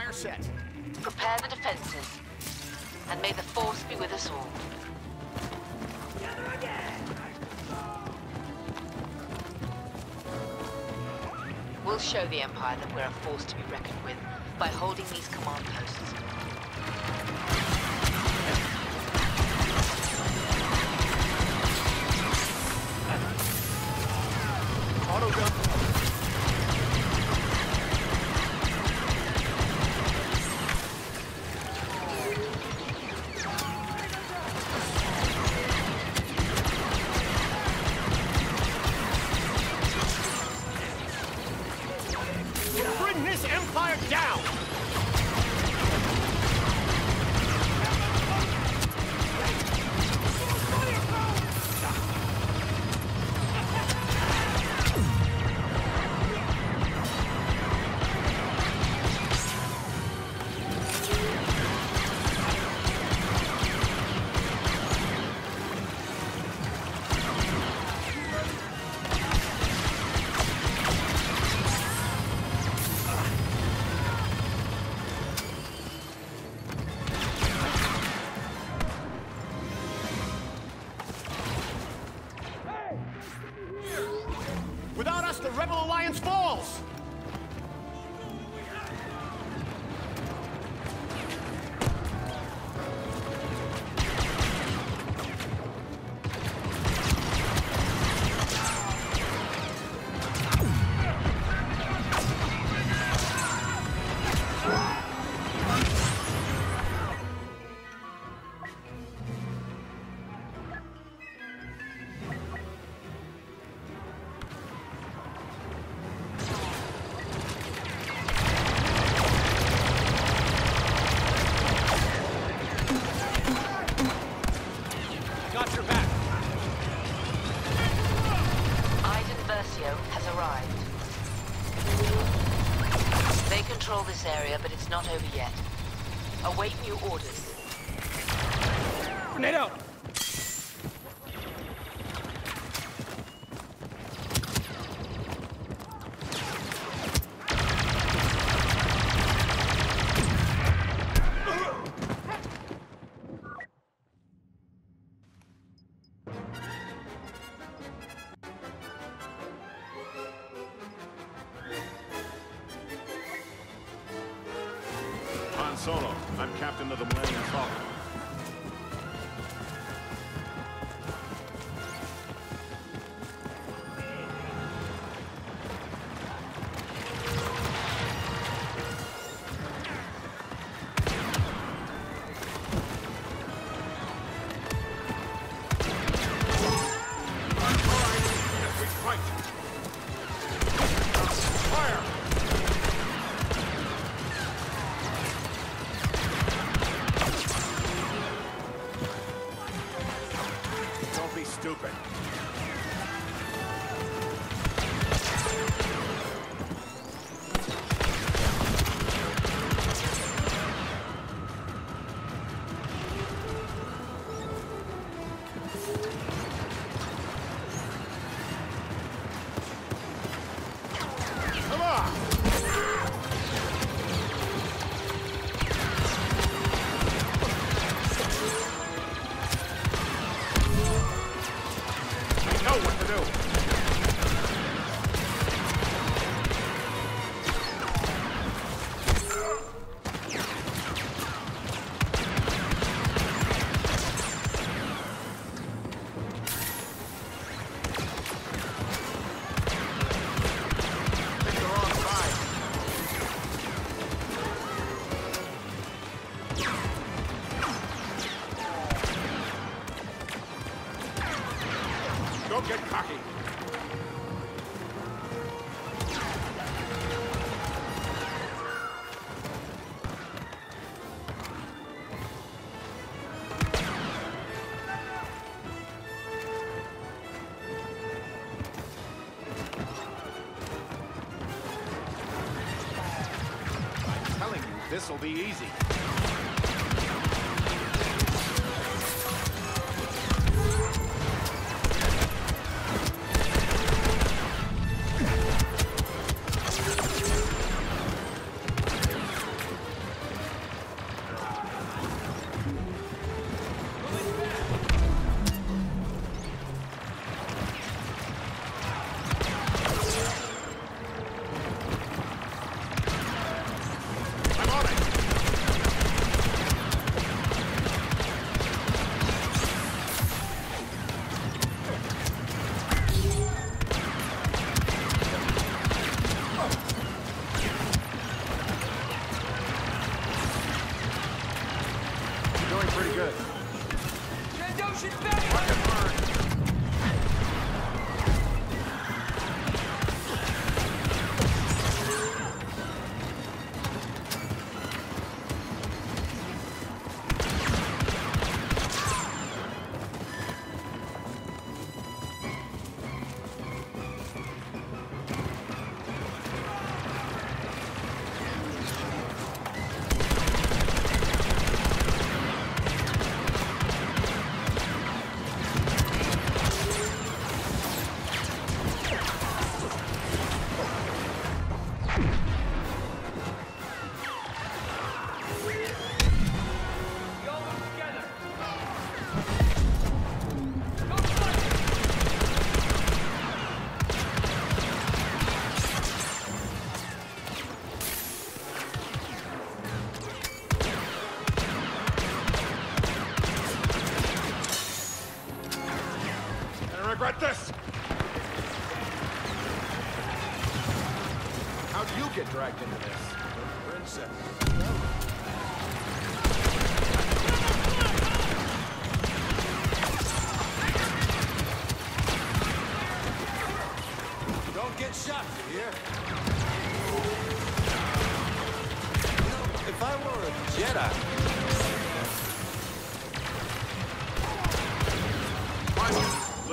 Fire set. Prepare the defenses. And may the Force be with us all. We'll show the Empire that we're a force to be reckoned with by holding these command posts. Empire down! Rebel Alliance falls! Not over yet. Await new orders. Grenade Solo, I'm captain of the Millennium Falcon. Do. Get cocky. I'm telling you, this'll be easy.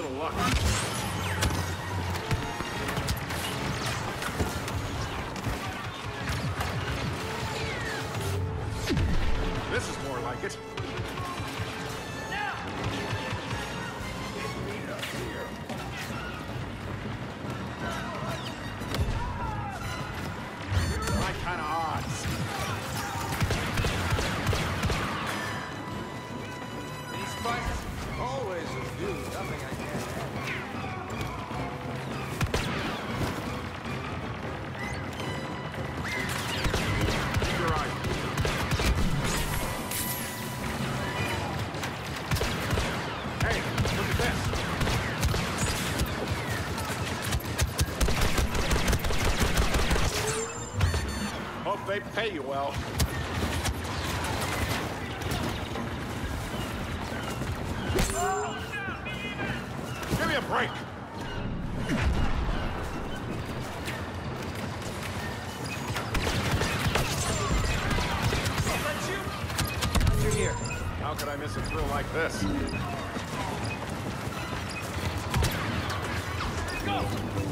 little luck. pay you well. Give me a break. How could I miss a thrill like this? Go!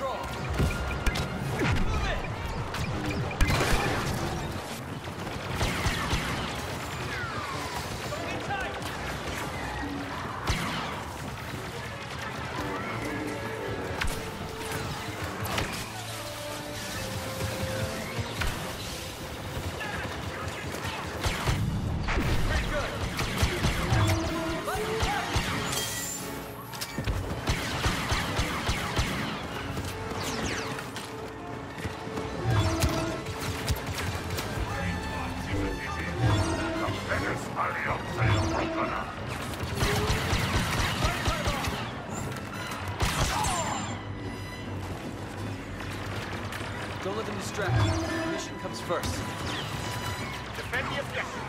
control. Don't let them distract you. Mission comes first. Defend the objective.